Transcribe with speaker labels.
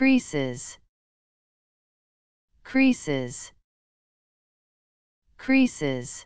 Speaker 1: creases. Creases. Creases.